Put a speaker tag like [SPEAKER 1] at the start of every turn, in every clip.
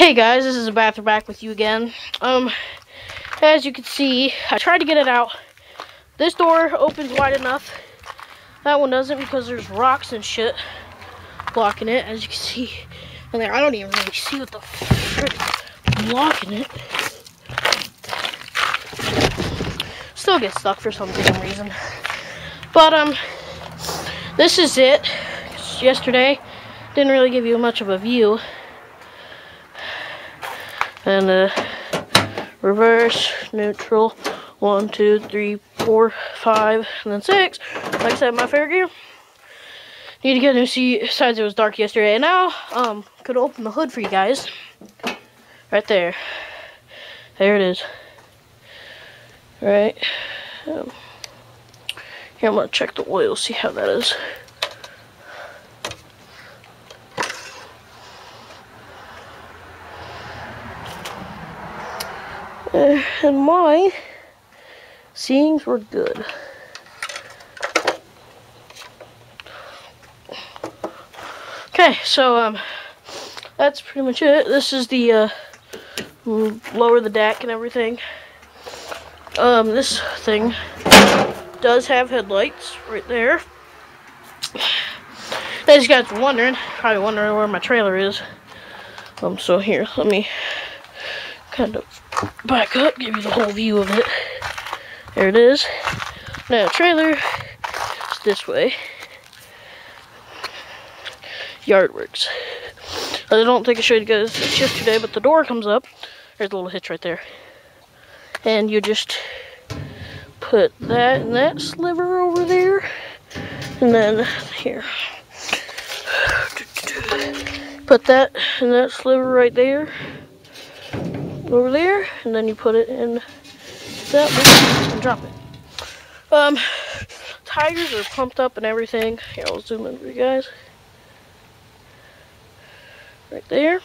[SPEAKER 1] Hey guys, this is a bathroom back with you again. Um, as you can see, I tried to get it out. This door opens wide enough. That one doesn't because there's rocks and shit blocking it, as you can see. And there, I don't even really see what the frick blocking it. Still get stuck for some damn reason. But, um, this is it. Yesterday, didn't really give you much of a view and uh, reverse, neutral, one, two, three, four, five, and then six. Like I said, my fair gear. Need to get a new seat, sides it was dark yesterday. And now, um, could open the hood for you guys. Right there. There it is. Right. Um, here, I'm gonna check the oil, see how that is. Uh, and my seeings were good. Okay, so um, that's pretty much it. This is the uh, lower the deck and everything. Um, this thing does have headlights right there. As you guys are wondering, probably wondering where my trailer is. Um, so here, let me kind of back up, give you the whole view of it. There it is. Now, trailer is this way. Yard works. I don't think I showed you guys this yesterday, but the door comes up. There's a little hitch right there. And you just put that and that sliver over there. And then here. Put that and that sliver right there over there, and then you put it in that and drop it. Um, tires are pumped up and everything. Here, I'll zoom in for you guys. Right there.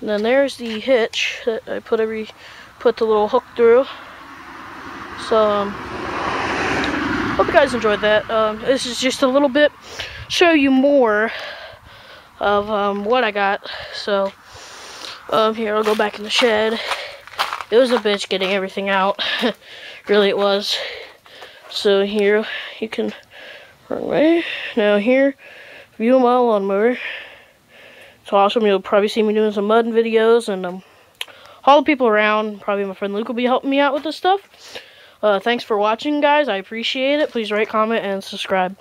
[SPEAKER 1] And then there's the hitch that I put every, put the little hook through. So, um, hope you guys enjoyed that. Um, this is just a little bit, show you more of um, what I got. So, um, here, I'll go back in the shed. It was a bitch getting everything out. really, it was. So here, you can, wrong way. Now here, view my lawnmower. It's awesome. You'll probably see me doing some mudding videos and um, all the people around. Probably my friend Luke will be helping me out with this stuff. Uh, thanks for watching, guys. I appreciate it. Please rate, comment, and subscribe.